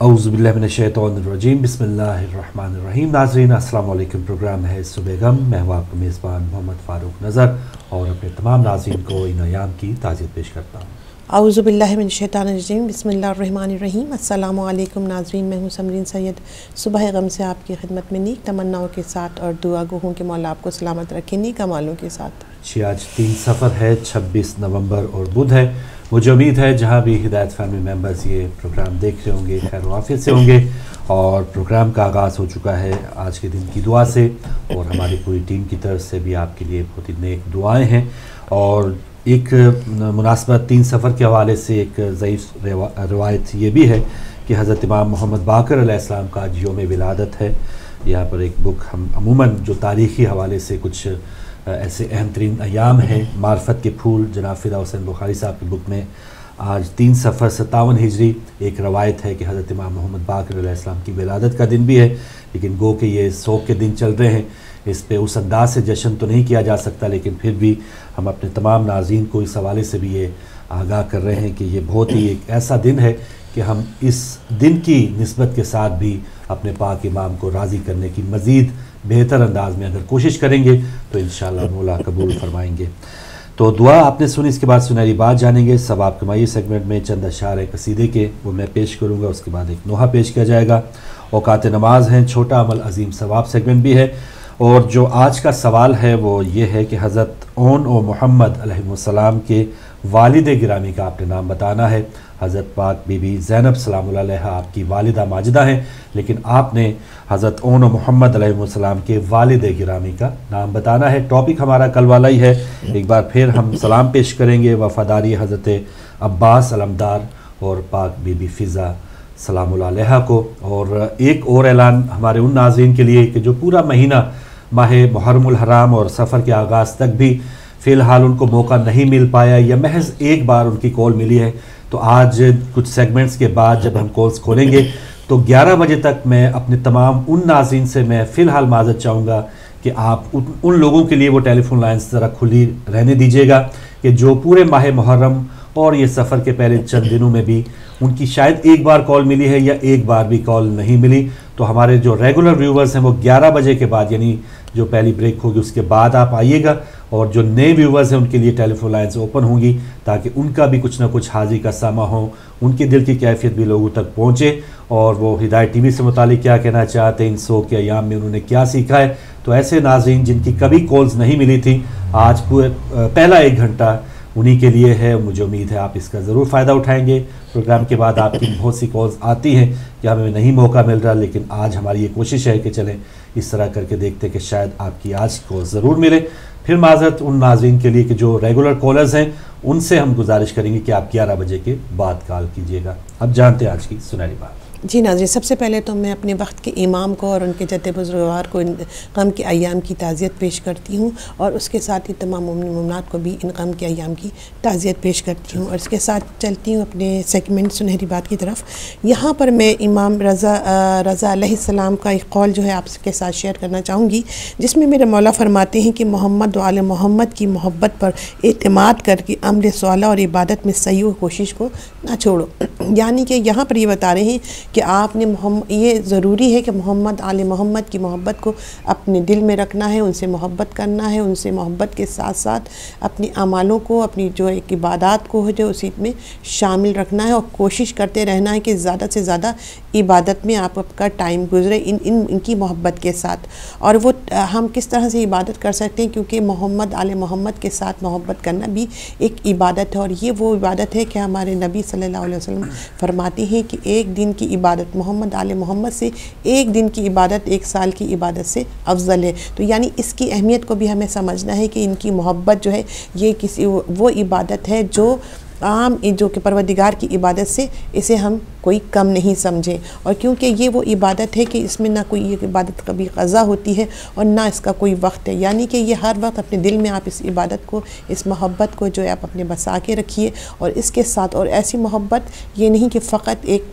اعوذ باللہ من الشیطان الرجیم بسم اللہ الرحمن الرحیم۔ ناظرین السلام علیکم۔ پروگرام ہے صبح غم۔ میں ہوں آپ میزبان محمد فاروق نظر اور اپنے تمام ناظرین کو ان ایام کی تعزیت پیش کرتا ہوں۔ اعوذ باللہ من الشیطان الرجیم۔ بسم اللہ الرحمن الرحیم۔ السلام علیکم ناظرین میں ہوں سمرین سید۔ صبح غم سے آپ کی خدمت میں نیک تمناؤں کے ساتھ اور دعا گو ہوں کہ مولا آپ کو سلامت رکھیں نیک عمالوں کے ساتھ۔ جی آج تین سفر ہے چھبیس نومبر اور بدھ ہے۔ مجھے امید ہے جہاں بھی ہدایت فیملی ممبرز یہ پروگرام دیکھ رہے ہوں گے، خیر وافیت سے ہوں گے اور پروگرام کا آغاز ہو چکا ہے آج کے دن کی دعا سے اور ہماری پوری ٹیم کی طرف سے بھی آپ کے لیے بہت ہی نیک دعائیں ہیں اور ایک مناسبت تین سفر کے حوالے سے ایک ضعیف روایت یہ بھی ہے کہ حضرت امام محمد باقر علیہ السلام کا یوم ولادت ہے۔ یہاں پر ایک بک ہم عموماً جو تاریخی حوالے سے کچھ ایسے اہم ترین ایام ہیں۔ معرفت کے پھول، جناب فدا حسین بخاری صاحب کی بک میں آج تین سفر ستاون ہجری ایک روایت ہے کہ حضرت امام محمد باقر علیہ السلام کی ولادت کا دن بھی ہے، لیکن گو کہ یہ سوگ کے دن چل رہے ہیں۔ اس پہ اس انداز سے جشن تو نہیں کیا جا سکتا، لیکن پھر بھی ہم اپنے تمام ناظرین کو اس حوالے سے بھی یہ آگاہ کر رہے ہیں کہ یہ بہت ہی ایک ایسا دن ہے کہ ہم اس دن کی نسبت کے ساتھ بھی اپنے پاک امام کو راضی کرنے کی مزید بہتر انداز میں اگر کوشش کریں گے تو انشاءاللہ مولا قبول فرمائیں گے۔ تو دعا آپ نے سنی، اس کے بعد سنہری بات جانیں گے۔ سب آپ کمائیے سیگمنٹ میں چند اشعار قصیدے کے، وہ میں پیش کروں گا، اس کے بعد ایک نوحہ پیش کیا جائے گا۔ اوقات نماز ہیں، چھوٹا عمل عظیم ثواب سیگمنٹ بھی ہے۔ اور جو آج کا سوال ہے، وہ یہ ہے کہ حضرت اون و محمد علیہ السلام کے والد گرامی کا آپ نے نام بتانا ہے۔ حضرت پاک بی بی زینب سلام اللہ علیہ آپ کی والدہ ماجدہ ہیں، لیکن آپ نے حضرت اون و محمد علیہ السلام کے والد گرامی کا نام بتانا ہے۔ ٹاپک ہمارا کل والا ہی ہے۔ ایک بار پھر ہم سلام پیش کریں گے۔ وفاداری حضرت عباس علمدار اور پاک بی بی فضا سلام اللہ علیہ کو۔ اور ایک اور اعلان ہمارے ان ناظرین کے لیے کہ جو پورا مہینہ ماہ محرم الحرام اور سفر کے آغاز تک بھی فی الحال ان کو موقع نہیں مل پایا یا محض ایک بار ان کی کال ملی ہے، تو آج کچھ سیگمنٹس کے بعد جب ہم کالز کھولیں گے، تو گیارہ بجے تک میں اپنے تمام ان ناظرین سے میں فی الحال معذرت چاہوں گا کہ آپ ان لوگوں کے لیے وہ ٹیلی فون لائنس ذرا کھلی رہنے دیجیے گا کہ جو پورے ماہ محرم اور یہ سفر کے پہلے چند دنوں میں بھی ان کی شاید ایک بار کال ملی ہے یا ایک بار بھی کال نہیں ملی۔ تو ہمارے جو ریگولر ویورز ہیں وہ گیارہ بجے کے بعد یعنی جو پہلی بریک ہوگی اس کے بعد آپ آئیے گا۔ اور جو نئے ویورز ہیں ان کے لیے ٹیلی فون لائنز اوپن ہوں گی تاکہ ان کا بھی کچھ نہ کچھ حاضری کا سامہ ہو، ان کے دل کی کیفیت بھی لوگوں تک پہنچے اور وہ ہدایت ٹی وی سے متعلق کیا کہنا چاہتے ہیں، ان سو کے ایام میں انہوں نے کیا سیکھا ہے؟ تو ایسے ناظرین جن کی کبھی کالز نہیں ملی تھی آج پہلا ایک گھنٹہ انہی کے لیے ہے۔ مجھے امید ہے آپ اس کا ضرور فائدہ اٹھائیں گے۔ پروگرام کے بعد آپ کی بہت سی کالز آتی ہیں کہ ہمیں نہیں موقع مل رہا، لیکن آج ہماری یہ کوشش ہے کہ چلیں اس طرح کر کے دیکھتے کہ شاید آپ کی آج کال ضرور ملے۔ پھر معذرت ان ناظرین کے لیے کہ جو ریگولر کالرز ہیں، ان سے ہم گزارش کریں گے کہ آپ گیارہ بجے کے بعد کال کیجیے گا۔ اب جانتے ہیں آج کی سنہری بات۔ جی ناظرین، سب سے پہلے تو میں اپنے وقت کے امام کو اور ان کے جد بزرگوار کو ان غم کے ایام کی تعزیت پیش کرتی ہوں اور اس کے ساتھ ہی تمام ممن ممنات کو بھی ان غم کے ایام کی تعزیت پیش کرتی ہوں اور اس کے ساتھ چلتی ہوں اپنے سیگمنٹ سنہری بات کی طرف۔ یہاں پر میں امام رضا رضا علیہ السلام کا ایک قول جو ہے آپ کے ساتھ شیئر کرنا چاہوں گی، جس میں میرے مولا فرماتے ہیں کہ محمد و عالم محمد کی محبت پر اعتماد کر کے عمل سوالہ اور عبادت میں صحیح و کوشش کو نہ چھوڑو۔ یعنی کہ یہاں پر یہ بتا رہے ہیں کہ آپ نے محمد یہ ضروری ہے کہ محمد، آل محمد کی محبت کو اپنے دل میں رکھنا ہے، ان سے محبت کرنا ہے، ان سے محبت کے ساتھ ساتھ اپنی اعمالوں کو، اپنی جو ایک عبادات کو جو اسی میں شامل رکھنا ہے اور کوشش کرتے رہنا ہے کہ زیادہ سے زیادہ عبادت میں آپ کا ٹائم گزرے ان ان ان کی محبت کے ساتھ۔ اور وہ، ہم کس طرح سے عبادت کر سکتے ہیں؟ کیونکہ محمد، آل محمد کے ساتھ محبت کرنا بھی ایک عبادت ہے اور یہ وہ عبادت ہے کہ ہمارے نبی صلی اللہ علیہ وسلم فرماتے ہیں کہ ایک دن کی عبادت محمد آل محمد سے، ایک دن کی عبادت ایک سال کی عبادت سے افضل ہے۔ تو یعنی اس کی اہمیت کو بھی ہمیں سمجھنا ہے کہ ان کی محبت جو ہے، یہ کسی وہ عبادت ہے جو عام جو کہ پروردگار کی عبادت سے اسے ہم کوئی کم نہیں سمجھیں۔ اور کیونکہ یہ وہ عبادت ہے کہ اس میں نہ کوئی یہ عبادت کبھی قضا ہوتی ہے اور نہ اس کا کوئی وقت ہے۔ یعنی کہ یہ ہر وقت اپنے دل میں آپ اس عبادت کو، اس محبت کو جو ہے آپ اپنے بسا کے رکھیے۔ اور اس کے ساتھ اور ایسی محبت یہ نہیں کہ فقط ایک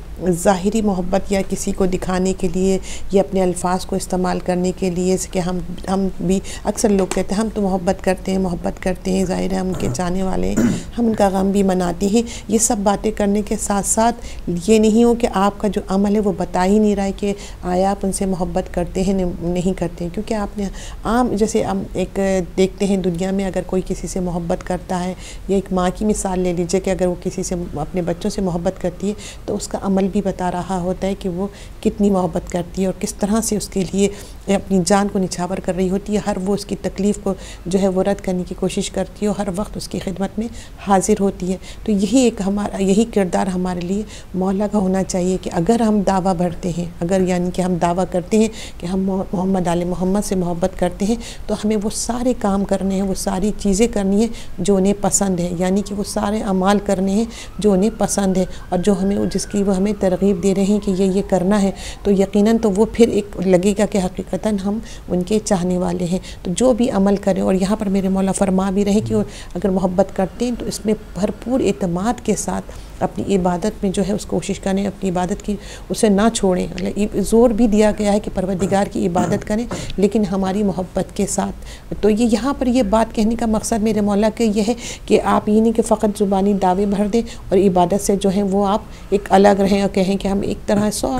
ظاہری محبت یا کسی کو دکھانے کے لیے یا اپنے الفاظ کو استعمال کرنے کے لیے کہ ہم ہم بھی اکثر لوگ کہتے ہیں، ہم تو محبت کرتے ہیں، محبت کرتے ہیں، ظاہر ہے ہم ان کے چاہنے والے ہیں، ہم ان کا غم بھی مناتے ہیں۔ یہ سب باتیں کرنے کے ساتھ ساتھ یہ نہیں ہو کہ آپ کا جو عمل ہے وہ بتا ہی نہیں رہا ہے کہ آیا آپ ان سے محبت کرتے ہیں نہیں کرتے ہیں۔ کیونکہ آپ نے عام، جیسے ہم ایک دیکھتے ہیں دنیا میں اگر کوئی کسی سے محبت کرتا ہے، یا ایک ماں کی مثال لے لیجیے کہ اگر وہ کسی سے، اپنے بچوں سے محبت کرتی ہے، تو اس کا عمل بھی بتا رہا ہوتا ہے کہ وہ کتنی محبت کرتی ہے اور کس طرح سے اس کے لیے اپنی جان کو نچھاور کر رہی ہوتی ہے، ہر وہ اس کی تکلیف کو جو ہے وہ رد کرنے کی کوشش کرتی ہے اور ہر وقت اس کی خدمت میں حاضر ہوتی ہے۔ تو یہی ایک ہمارا، یہی کردار ہمارے لیے مولا کا ہونا چاہیے کہ اگر ہم دعویٰ بھرتے ہیں، اگر یعنی کہ ہم دعویٰ کرتے ہیں کہ ہم محمد علیہ محمد سے محبت کرتے ہیں، تو ہمیں وہ سارے کام کرنے ہیں، وہ ساری چیزیں کرنی ہیں جو انہیں پسند ہے یعنی کہ وہ سارے اعمال کرنے ہیں جو انہیں پسند ہے اور جو ہمیں، جس کی وہ ہمیں ترغیب دے رہے ہیں کہ یہ یہ کرنا ہے، تو یقیناً تو وہ پھر ایک لگے گا کہ حقیقتاً ہم ان کے چاہنے والے ہیں۔ تو جو بھی عمل کریں، اور یہاں پر میرے مولا فرما بھی رہے کہ اگر محبت کرتے ہیں تو اس میں بھرپور اعتماد کے ساتھ اپنی عبادت میں جو ہے اس کوشش کریں اپنی عبادت کی اسے نہ چھوڑیں۔ زور بھی دیا گیا ہے کہ پروردگار کی عبادت کریں لیکن ہماری محبت کے ساتھ۔ تو یہ یہاں پر یہ بات کہنے کا مقصد میرے مولا کے یہ ہے کہ آپ یہ نہیں کہ فقط زبانی دعوے بھر دیں اور عبادت سے جو ہے وہ آپ ایک الگ رہیں اور کہیں کہ ہم ایک طرح سو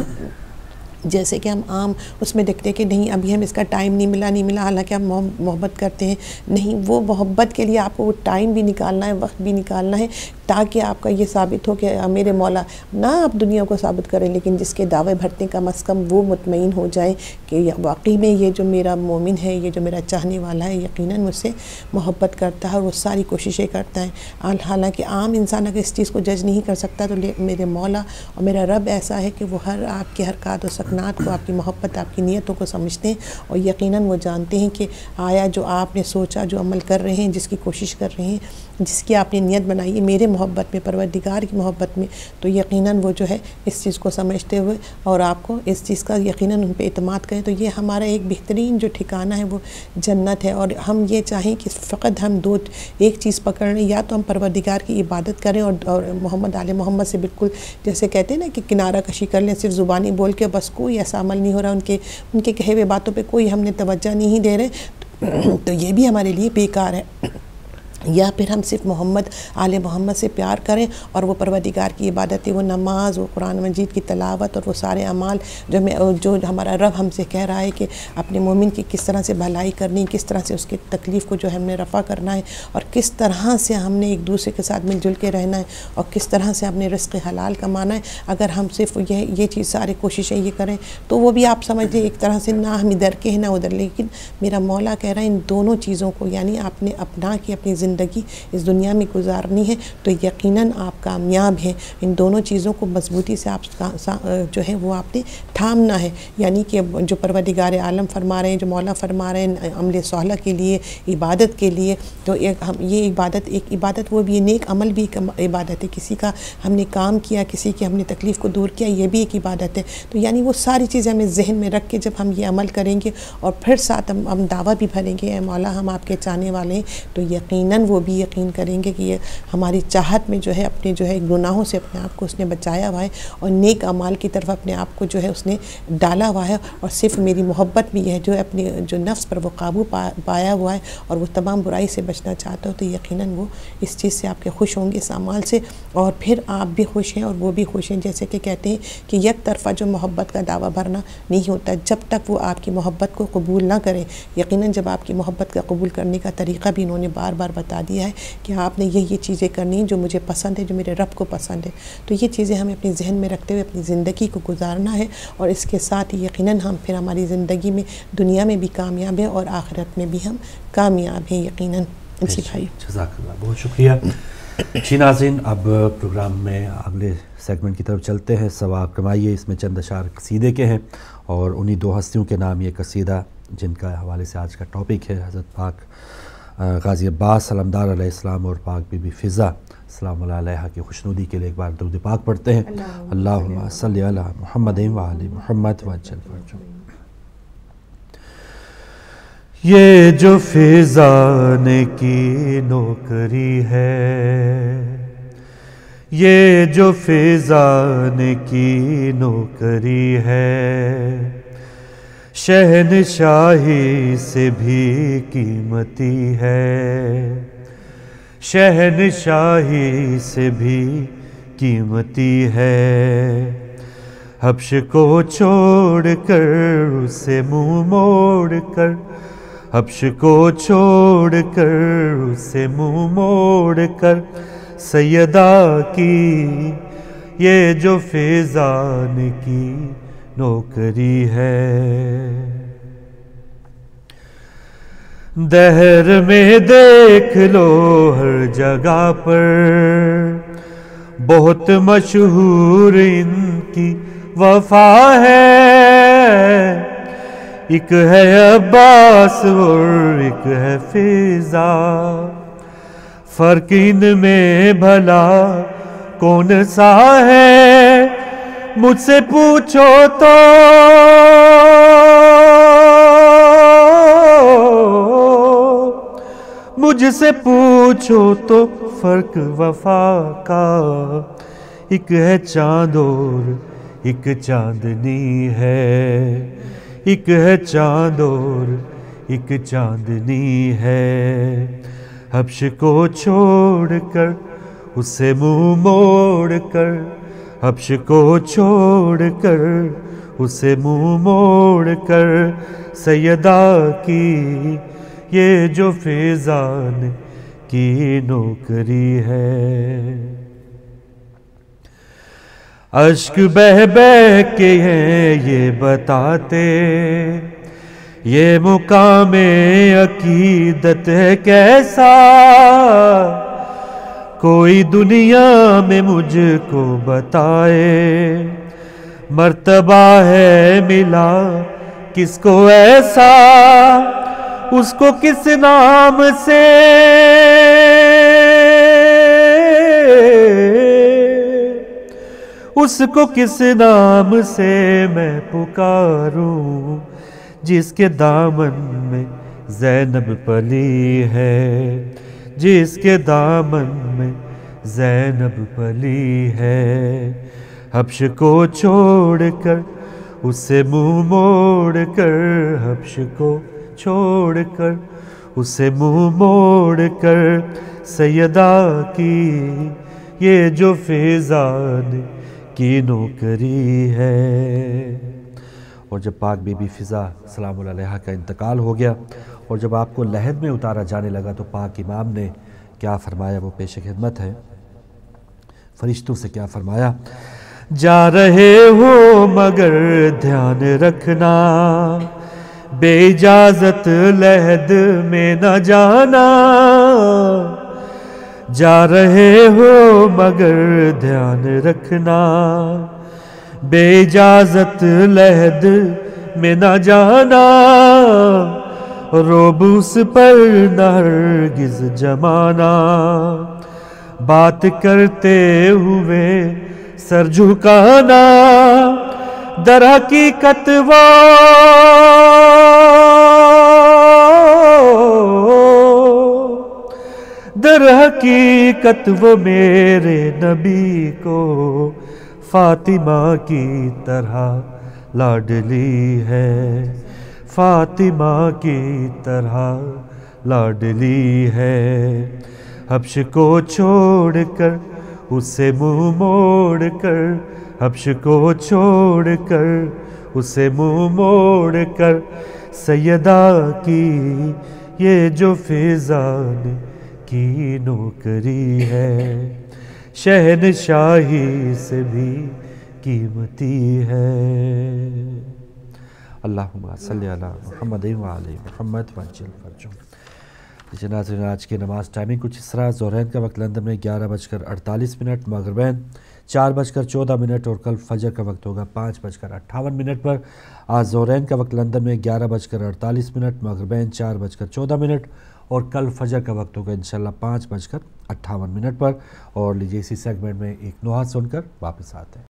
جیسے کہ ہم عام اس میں دیکھتے کہ نہیں، ابھی ہم اس کا ٹائم نہیں ملا نہیں ملا، حالانکہ ہم محبت کرتے ہیں۔ نہیں، وہ محبت کے لیے آپ کو وہ ٹائم بھی نکالنا ہے، وقت بھی نکالنا ہے، تاکہ آپ کا یہ ثابت ہو کہ میرے مولا نہ آپ دنیا کو ثابت کریں، لیکن جس کے دعوے بھرتے کم از کم وہ مطمئن ہو جائیں کہ واقعی میں یہ جو میرا مومن ہے، یہ جو میرا چاہنے والا ہے، یقیناً مجھ سے محبت کرتا ہے اور وہ ساری کوششیں کرتا ہے۔ حالانکہ عام انسان اگر اس چیز کو جج نہیں کر سکتا تو میرے مولا اور میرا رب ایسا ہے کہ وہ ہر آپ کے حرکات و رکنات کو، آپ کی محبت، آپ کی نیتوں کو سمجھتے ہیں اور یقیناً وہ جانتے ہیں کہ آیا جو آپ نے سوچا، جو عمل کر رہے ہیں، جس کی کوشش کر رہے ہیں جس کی آپ نے نیت بنائی ہے میرے محبت میں، پروردگار کی محبت میں۔ تو یقیناً وہ جو ہے اس چیز کو سمجھتے ہوئے اور آپ کو اس چیز کا یقیناً ان پہ اعتماد کریں۔ تو یہ ہمارا ایک بہترین جو ٹھکانہ ہے وہ جنت ہے۔ اور ہم یہ چاہیں کہ فقط ہم دو، ایک چیز پکڑ لیں، یا تو ہم پروردگار کی عبادت کریں اور محمد علیہ محمد سے بالکل جیسے کہتے ہیں نا کہ کنارہ کشی کر لیں، صرف زبانی بول کے بس کوئی ایسا عمل نہیں ہو رہا۔ ان کے ان کے کہے ہوئے باتوں پہ کوئی ہم نے توجہ نہیں دے رہے۔ تو یہ بھی ہمارے لیے بیکار ہے۔ یا پھر ہم صرف محمد، آل محمد سے پیار کریں اور وہ پروردگار کی عبادت وہ نماز، وہ قرآن مجید کی تلاوت اور وہ سارے اعمال جو میں جو ہمارا رب ہم سے کہہ رہا ہے کہ اپنے مومن کی کس طرح سے بھلائی کرنی، کس طرح سے اس کی تکلیف کو جو ہم نے رفع کرنا ہے اور کس طرح سے ہم نے ایک دوسرے کے ساتھ مل جل کے رہنا ہے اور کس طرح سے ہم نے رزق حلال کمانا ہے۔ اگر ہم صرف یہ یہ چیز سارے کوششیں یہ کریں تو وہ بھی آپ سمجھ لیں ایک طرح سے نہ ہم ادھر کے ہیں نہ ادھر، لیکن میرا مولا کہہ رہا ہے ان دونوں چیزوں کو یعنی آپ نے اپنا کی، اپنی زندگی زندگی اس دنیا میں گزارنی ہے، تو یقیناً آپ کامیاب ہیں۔ ان دونوں چیزوں کو مضبوطی سے آپ جو ہے، وہ آپ نے تھامنا ہے۔ یعنی کہ جو پروردگار عالم فرما رہے ہیں، جو مولا فرما رہے ہیں عمل صالح کے لیے، عبادت کے لیے، تو ایک ہم، یہ عبادت، ایک عبادت وہ بھی نیک عمل بھی ایک عبادت ہے۔ کسی کا ہم نے کام کیا، کسی کی ہم نے تکلیف کو دور کیا، یہ بھی ایک عبادت ہے۔ تو یعنی وہ ساری چیزیں ہمیں ذہن میں رکھ کے جب ہم یہ عمل کریں گے اور پھر ساتھ ہم ہم دعویٰ بھی بھریں گے، اے مولا ہم آپ کے چاہنے والے ہیں، تو یقیناً وہ بھی یقین کریں گے کہ یہ ہماری چاہت میں جو ہے اپنے جو ہے گناہوں سے اپنے آپ کو اس نے بچایا ہوا ہے اور نیک اعمال کی طرف اپنے آپ کو جو ہے اس نے ڈالا ہوا ہے اور صرف میری محبت بھی ہے جو ہے اپنے جو نفس پر وہ قابو پایا ہوا ہے اور وہ تمام برائی سے بچنا چاہتا ہو تو یقیناً وہ اس چیز سے آپ کے خوش ہوں گے اس اعمال سے اور پھر آپ بھی خوش ہیں اور وہ بھی خوش ہیں جیسے کہ کہتے ہیں کہ یک طرفہ جو محبت کا دعویٰ بھرنا نہیں ہوتا جب تک وہ آپ کی محبت کو قبول نہ کریں یقیناً جب آپ کی محبت کا قبول کرنے کا طریقہ بھی انہوں نے بار بار بتا دیا ہے کہ آپ نے یہ یہ چیزیں کرنی جو مجھے پسند ہے جو میرے رب کو پسند ہے۔ تو یہ چیزیں ہمیں اپنے ذہن میں رکھتے ہوئے اپنی زندگی کو گزارنا ہے اور اس کے ساتھ یقیناً ہم پھر ہماری زندگی میں دنیا میں بھی کامیاب ہیں اور آخرت میں بھی ہم کامیاب ہیں یقیناً۔ جی بھائی۔ جزاک اللہ بہت شکریہ۔ جی ناظرین اب پروگرام میں اگلے سیگمنٹ کی طرف چلتے ہیں۔ ثواب کمائیے اس میں چند اشار قصیدے کے ہیں اور انہی دو ہستیوں کے نام یہ قصیدہ جن کا حوالے سے آج کا ٹاپک ہے حضرت پاک غازی عباس سلمدار علیہ السلام اور پاک بی بی فضا السلام علیہ کی خوشنودی کے لیے ایک بار درود پاک پڑھتے ہیں۔ اللہ صلی اللہ محمد محمد یہ جو فضان کی نوکری ہے یہ جو فضان کی نوکری ہے شہنشاہی سے بھی قیمتی ہے۔ شہنشاہی سے بھی قیمتی ہے۔ حبش کو چھوڑ کر اسے منہ موڑ کر، حبش کو چھوڑ کر اسے منہ موڑ کر۔ سیدہ کی یہ جو فیضان کی نوکری ہے۔ دہر میں دیکھ لو ہر جگہ پر۔ بہت مشہور ان کی وفا ہے۔ ایک ہے عباس اور ایک ہے فیضا۔ فرق ان میں بھلا کون سا ہے؟ مجھ سے پوچھو تو۔ مجھ سے پوچھو تو فرق وفا کا۔ ایک ہے چاند اور ایک چاندنی ہے۔ ایک ہے چاند اور ایک چاندنی ہے۔ حبش کو چھوڑ کر، اسے منہ موڑ کر حبش کو چھوڑ کر، اسے منہ موڑ کر سیدہ کی، یہ جو فیضان کی نوکری ہے۔ اشک بہ بہ کے ہیں یہ بتاتے، یہ مقام عقیدت ہے کیسا؟ کوئی دنیا میں مجھ کو بتائے۔ مرتبہ ہے ملا، کس کو ایسا، اس کو کس نام سے؟ اس کو کس نام سے میں پکاروں، جس کے دامن میں زینب پلی ہے؟ جس کے دامن میں زینب پلی ہے۔ حبش کو چھوڑ کر، اسے منہ موڑ کر۔ حبش کو چھوڑ کر، اسے منہ موڑ کر۔ سیدہ کی یہ جو فیضان کی نوکری ہے۔ اور جب پاک بی بی فضا، سلام علیہ، کا انتقال ہو گیا اور جب آپ کو لہد میں اتارا جانے لگا تو پاک امام نے کیا فرمایا؟ وہ پیش خدمت ہے۔ فرشتوں سے کیا فرمایا؟ جا رہے ہو مگر دھیان رکھنا، بے اجازت لہد میں نہ جانا۔ جا رہے ہو مگر دھیان رکھنا، بے اجازت لہد میں نہ جانا۔ روب اس پر نرگز جمانا۔ بات کرتے ہوئے سر جھکانا۔ در حقیقت وہ در حقیقت وہ میرے نبی کو فاطمہ کی طرح لاڈلی ہے۔ فاطمہ کی طرح لاڈلی ہے۔ حبش کو چھوڑ کر، اسے منہ موڑ کر۔ حبش کو چھوڑ کر، اسے منہ موڑ کر۔ سیدہ کی یہ جو فیضان کی نوکری ہے۔ شہنشاہی سے بھی قیمتی ہے۔ اللہم صلی اللہ محمد و علیہ محمد وانجل فرجم جی ناظرین آج کی نماز ٹائمنگ کچھ اس طرح زہرین کا وقت لندن میں گیارہ بج کر اڑتالیس منٹ مغربین چار بج کر چودہ منٹ اور کل فجر کا وقت ہوگا پانچ بج کر اٹھاون منٹ پر۔ آج زورین کا وقت لندن میں گیارہ بج کر اڑتالیس منٹ مغربین چار بج کر چودہ منٹ اور کل فجر کا وقت ہوگا انشاءاللہ پانچ بج کر اٹھاون منٹ پر۔ اور لیجیے اسی سیگمنٹ میں ایک نوحہ سن کر واپس آتے ہیں۔